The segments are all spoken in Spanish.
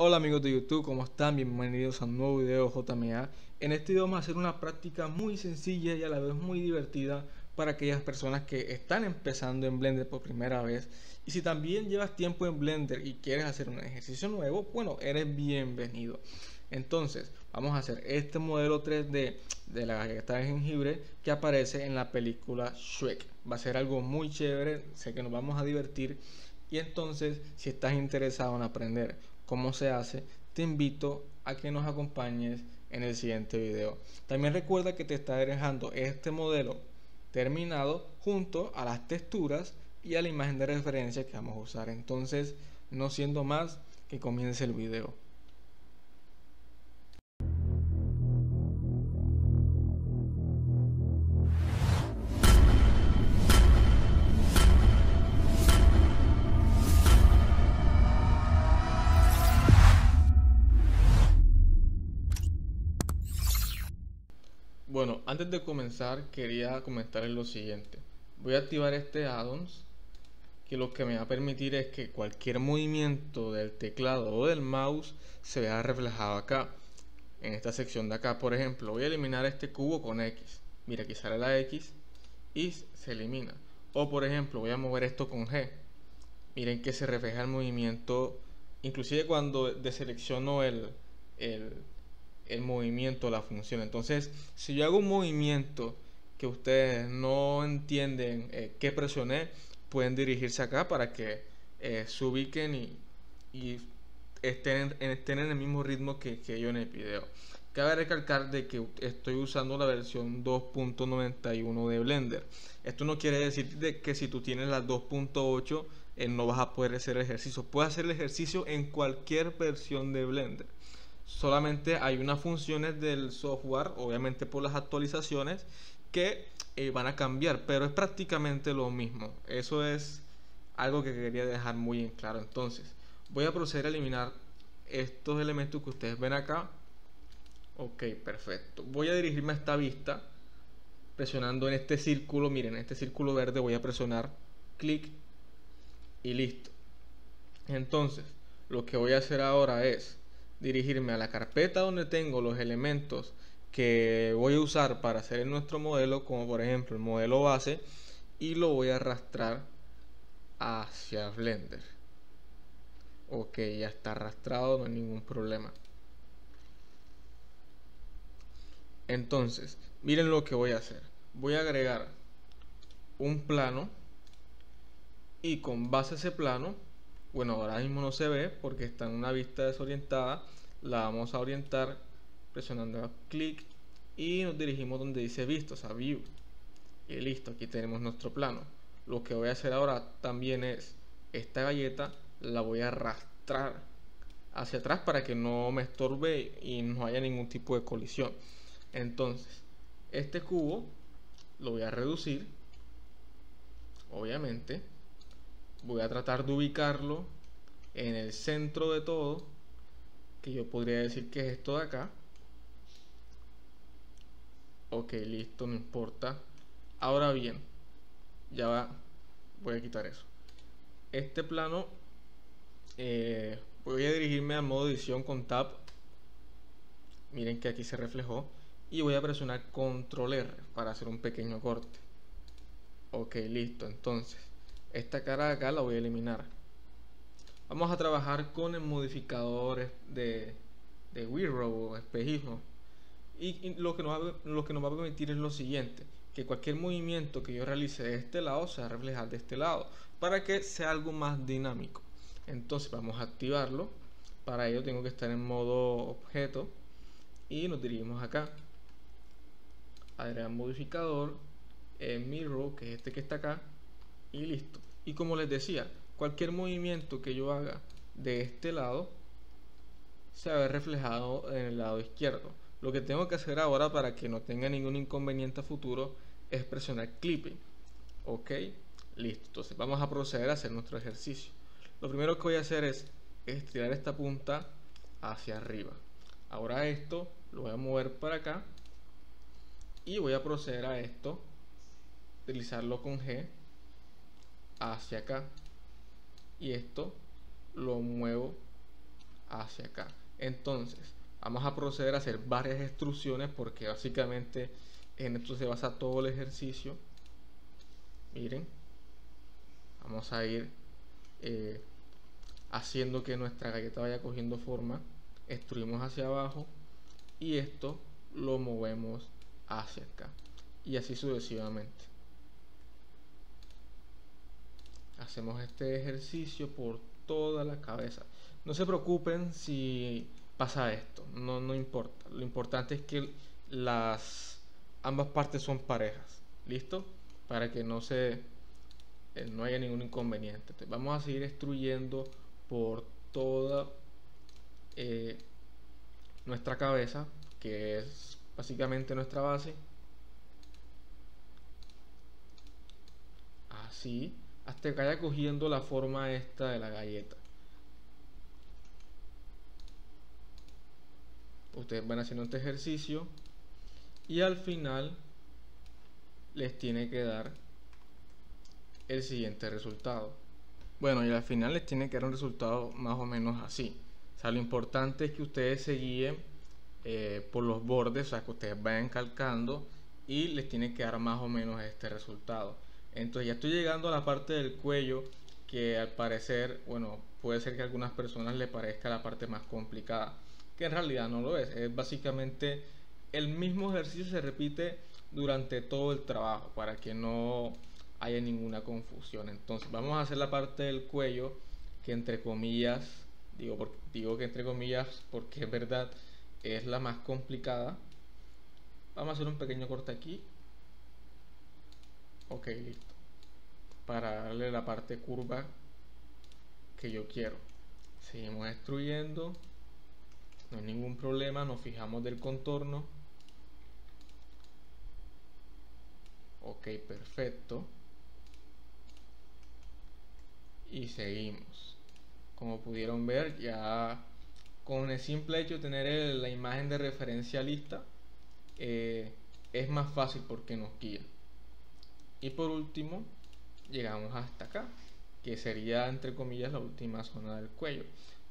Hola amigos de YouTube, ¿cómo están? Bienvenidos a un nuevo video JMA. En este video vamos a hacer una práctica muy sencilla y a la vez muy divertida para aquellas personas que están empezando en Blender por primera vez. Y si también llevas tiempo en Blender y quieres hacer un ejercicio nuevo, bueno, eres bienvenido. Entonces, vamos a hacer este modelo 3D de la galleta de jengibre que aparece en la película Shrek. Va a ser algo muy chévere, sé que nos vamos a divertir. Y entonces, si estás interesado en aprender cómo se hace, te invito a que nos acompañes en el siguiente video. También recuerda que te estaré dejando este modelo terminado junto a las texturas y a la imagen de referencia que vamos a usar. Entonces, no siendo más, que comience el video. Bueno, antes de comenzar quería comentarles lo siguiente. Voy a activar este addons que lo que me va a permitir es que cualquier movimiento del teclado o del mouse se vea reflejado acá en esta sección de acá. Por ejemplo, voy a eliminar este cubo con X. Mira, aquí sale la X y se elimina. O por ejemplo, voy a mover esto con G. Miren que se refleja el movimiento, inclusive cuando deselecciono el, el el movimiento, la función. Entonces, si yo hago un movimiento que ustedes no entienden eh, qué presioné, pueden dirigirse acá para que eh, se ubiquen y, estén, en, el mismo ritmo que, yo en el video. Cabe recalcar de que estoy usando la versión 2.91 de Blender. Esto no quiere decir de que si tú tienes la 2.8 eh, no vas a poder hacer el ejercicio. Puedes hacer el ejercicio en cualquier versión de Blender solamente hay unas funciones del software, obviamente por las actualizaciones, que eh, van a cambiar, pero es prácticamente lo mismo. Eso es algo que quería dejar muy en claro. Entonces, voy a proceder a eliminar estos elementos que ustedes ven acá. Ok, perfecto. Voy a dirigirme a esta vista presionando en este círculo. Miren, este círculo verde voy a presionar clic y listo. Entonces, lo que voy a hacer ahora es dirigirme a la carpeta donde tengo los elementos que voy a usar para hacer nuestro modelo, como por ejemplo el modelo base, y lo voy a arrastrar hacia Blender. Ok, ya está arrastrado, no hay ningún problema. Entonces, miren lo que voy a hacer. Voy a agregar un plano y con base a ese plano bueno ahora mismo no se ve porque está en una vista desorientada. La vamos a orientar presionando clic y nos dirigimos donde dice vistos a view. Y listo aquí tenemos nuestro plano. Lo que voy a hacer ahora también es esta galleta la voy a arrastrar hacia atrás para que no me estorbe y no haya ningún tipo de colisión. Entonces este cubo lo voy a reducir obviamente voy a tratar de ubicarlo en el centro de todo que yo podría decir que es esto de acá. Ok listo no importa. Ahora bien ya va voy a quitar eso. Este plano eh, voy a dirigirme a modo edición con tab. Miren que aquí se reflejó. Y voy a presionar control R para hacer un pequeño corte. Ok listo entonces esta cara de acá la voy a eliminar. Vamos a trabajar con el modificador de, de o espejismo. Y, lo, que nos va, lo que nos va a permitir es lo siguiente que cualquier movimiento que yo realice de este lado se va a reflejar de este lado para que sea algo más dinámico. Entonces vamos a activarlo. Para ello tengo que estar en modo objeto y nos dirigimos acá. Agregar modificador en mirror que es este que está acá y listo. Y como les decía, cualquier movimiento que yo haga de este lado se ver reflejado en el lado izquierdo. Lo que tengo que hacer ahora para que no tenga ningún inconveniente a futuro es presionar clipping. Ok, listo. Entonces vamos a proceder a hacer nuestro ejercicio. Lo primero que voy a hacer es estirar esta punta hacia arriba. Ahora esto lo voy a mover para acá y voy a proceder a esto, utilizarlo con G hacia acá y esto lo muevo hacia acá. Entonces, vamos a proceder a hacer varias extrusiones porque básicamente en esto se basa todo el ejercicio. Miren, vamos a ir eh, haciendo que nuestra galleta vaya cogiendo forma. Extruimos hacia abajo y esto lo movemos hacia acá y así sucesivamente. Hacemos este ejercicio por toda la cabeza. No se preocupen si pasa esto, no, no importa. Lo importante es que las ambas partes son parejas. ¿Listo? Para que no se eh, no haya ningún inconveniente. vamos a seguir extruyendo por toda eh, nuestra cabeza, que es básicamente nuestra base. Así, hasta que vaya cogiendo la forma esta de la galleta. Ustedes van haciendo este ejercicio y al final les tiene que dar el siguiente resultado. Bueno, y al final les tiene que dar un resultado más o menos así. O sea, lo importante es que ustedes se guíen eh, por los bordes, o sea, que ustedes vayan calcando y les tiene que dar más o menos este resultado. Entonces ya estoy llegando a la parte del cuello que al parecer, bueno, puede ser que a algunas personas le parezca la parte más complicada, que en realidad no lo es. Es básicamente el mismo ejercicio se repite durante todo el trabajo para que no haya ninguna confusión. Entonces vamos a hacer la parte del cuello que entre comillas, digo, digo que entre comillas porque es verdad, es la más complicada. Vamos a hacer un pequeño corte aquí. Ok, listo. Para darle la parte curva que yo quiero. Seguimos extruyendo. No hay ningún problema. Nos fijamos del contorno. Ok, perfecto y seguimos como pudieron ver ya con el simple hecho de tener la imagen de referencia lista eh, es más fácil porque nos guía y por último llegamos hasta acá que sería entre comillas la última zona del cuello.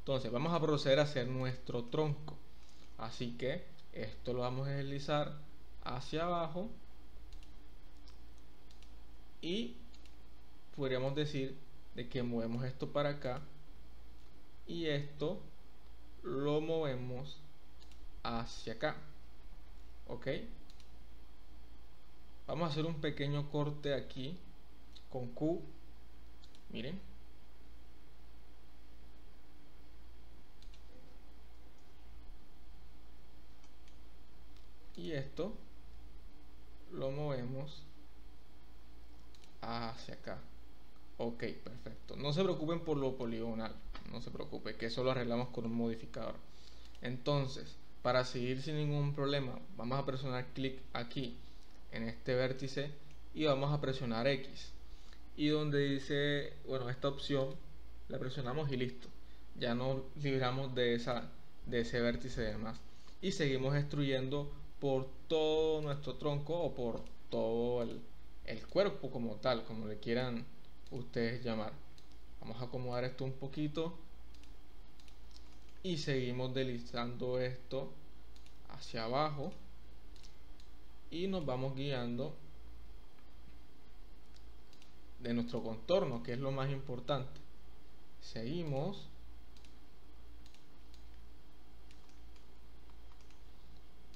Entonces vamos a proceder a hacer nuestro tronco. Así que esto lo vamos a deslizar hacia abajo. Y podríamos decir de que movemos esto para acá. Y esto lo movemos hacia acá. Ok vamos a hacer un pequeño corte aquí con Q miren y esto lo movemos hacia acá Ok, perfecto. No se preocupen por lo poligonal. No se preocupe, que eso lo arreglamos con un modificador. Entonces, para seguir sin ningún problema, vamos a presionar clic aquí en este vértice y vamos a presionar X. Y donde dice, bueno, esta opción, la presionamos y listo. Ya nos libramos de, esa, de ese vértice de más. Y seguimos destruyendo por todo nuestro tronco o por todo el, el cuerpo como tal, como le quieran ustedes llamar. Vamos a acomodar esto un poquito y seguimos deslizando esto hacia abajo y nos vamos guiando de nuestro contorno que es lo más importante. Seguimos.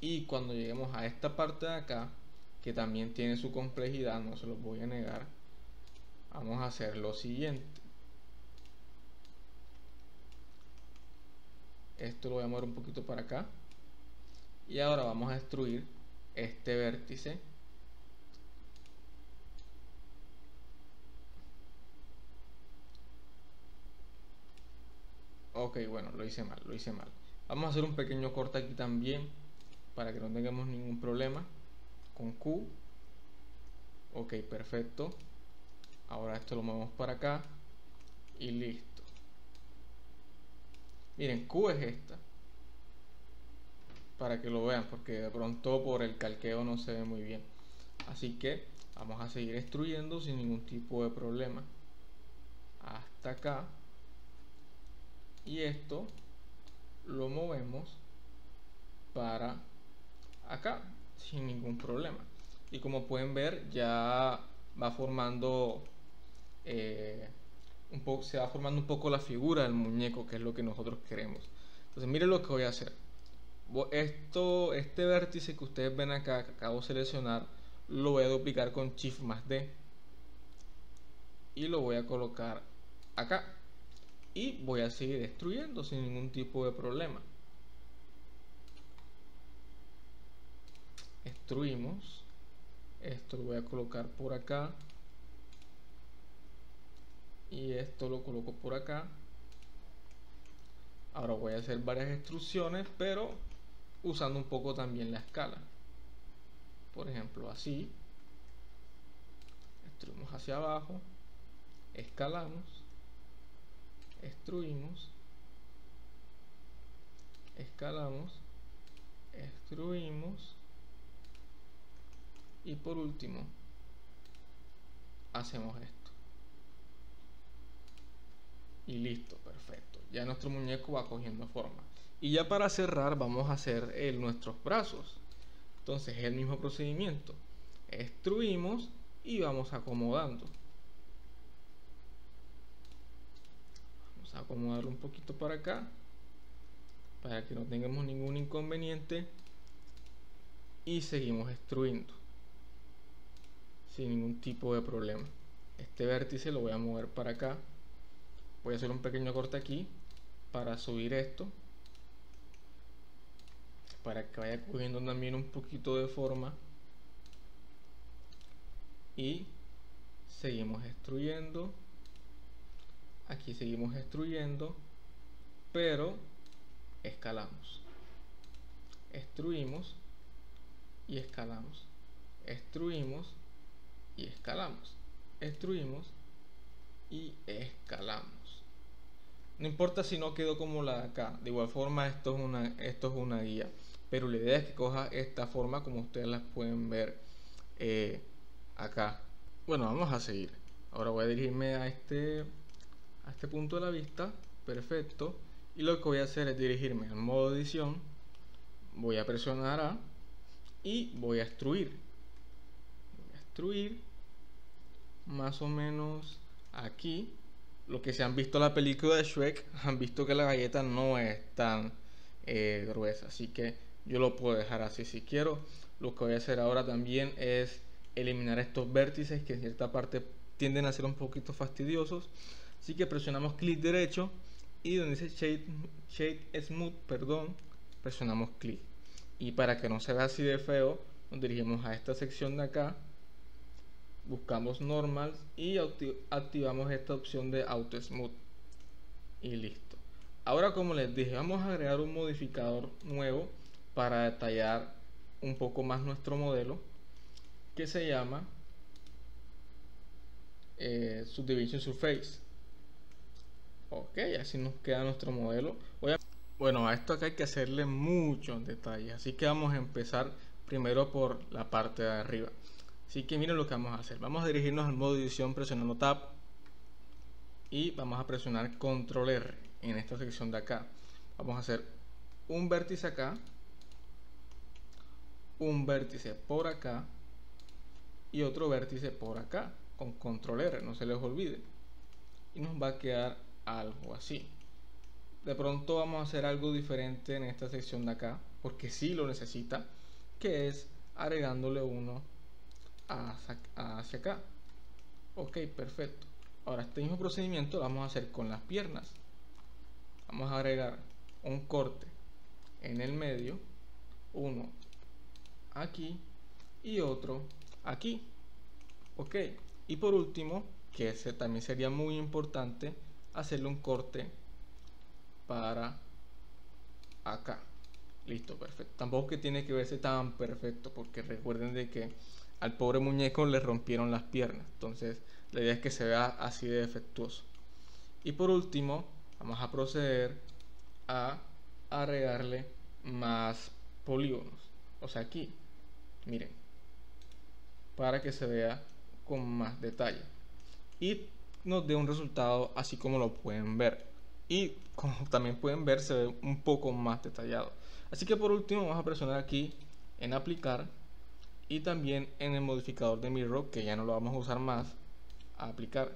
Y cuando lleguemos a esta parte de acá que también tiene su complejidad no se los voy a negar vamos a hacer lo siguiente. Esto lo voy a mover un poquito para acá. Y ahora vamos a destruir este vértice. Ok bueno lo hice mal lo hice mal. Vamos a hacer un pequeño corte aquí también para que no tengamos ningún problema con Q. Ok perfecto. Ahora esto lo movemos para acá y listo. Miren Q es esta para que lo vean porque de pronto por el calqueo no se ve muy bien. Así que vamos a seguir extruyendo sin ningún tipo de problema. Hasta acá. Y esto lo movemos para acá sin ningún problema. Y como pueden ver ya va formando eh, un poco se va formando un poco la figura del muñeco que es lo que nosotros queremos. Entonces miren lo que voy a hacer esto este vértice que ustedes ven acá que acabo de seleccionar lo voy a duplicar con shift más d. Y lo voy a colocar acá. Y voy a seguir destruyendo sin ningún tipo de problema. Destruimos. Esto lo voy a colocar por acá. Y esto lo coloco por acá. Ahora voy a hacer varias extrusiones pero usando un poco también la escala. Por ejemplo así extruimos hacia abajo escalamos extruimos escalamos extruimos y por último hacemos esto. Y listo perfecto. Ya nuestro muñeco va cogiendo forma y ya para cerrar vamos a hacer el, nuestros brazos. Entonces es el mismo procedimiento. Extruimos y vamos acomodando. Vamos a acomodar un poquito para acá para que no tengamos ningún inconveniente. Y seguimos extruyendo sin ningún tipo de problema. Este vértice lo voy a mover para acá. Voy a hacer un pequeño corte aquí para subir esto para que vaya cogiendo también un poquito de forma y seguimos extruyendo aquí seguimos extruyendo pero escalamos extruimos y escalamos extruimos y escalamos. Extruimos y escalamos. No importa si no quedó como la de acá. De igual forma esto es una, esto es una guía. Pero la idea es que coja esta forma como ustedes las pueden ver eh, acá. Bueno, vamos a seguir. Ahora voy a dirigirme a este, a este punto de la vista. Perfecto. Y lo que voy a hacer es dirigirme al modo edición. Voy a presionar A y voy a extruir. Voy a extruir más o menos aquí lo que se han visto la película de Shrek han visto que la galleta no es tan eh, gruesa así que yo lo puedo dejar así. Si quiero lo que voy a hacer ahora también es eliminar estos vértices que en cierta parte tienden a ser un poquito fastidiosos. Así que presionamos clic derecho y donde dice shade, shade smooth perdón presionamos clic. Y para que no se vea así de feo nos dirigimos a esta sección de acá buscamos normal y activamos esta opción de auto smooth. Y listo. Ahora como les dije vamos a agregar un modificador nuevo para detallar un poco más nuestro modelo que se llama eh, subdivision surface ok así nos queda nuestro modelo bueno a esto acá hay que hacerle muchos detalles así que vamos a empezar primero por la parte de arriba Así que miren lo que vamos a hacer. Vamos a dirigirnos al modo edición presionando Tab y vamos a presionar Control R en esta sección de acá. Vamos a hacer un vértice acá, un vértice por acá y otro vértice por acá con Control R, no se les olvide. Y nos va a quedar algo así. De pronto vamos a hacer algo diferente en esta sección de acá, porque sí lo necesita, que es agregándole uno hacia, acá ok perfecto ahora este mismo procedimiento lo vamos a hacer con las piernas vamos a agregar un corte en el medio uno aquí y otro aquí ok y por último que ese también sería muy importante hacerle un corte para acá listo perfecto tampoco que tiene que verse tan perfecto porque recuerden de que al pobre muñeco le rompieron las piernas. Entonces la idea es que se vea así de defectuoso. Y por último, vamos a proceder a agregarle más polígonos. O sea, aquí, miren, para que se vea con más detalle. Y nos dé un resultado así como lo pueden ver. y como también pueden ver se ve un poco más detallado. Así que por último vamos a presionar aquí en aplicar y también en el modificador de mirror que ya no lo vamos a usar más a aplicar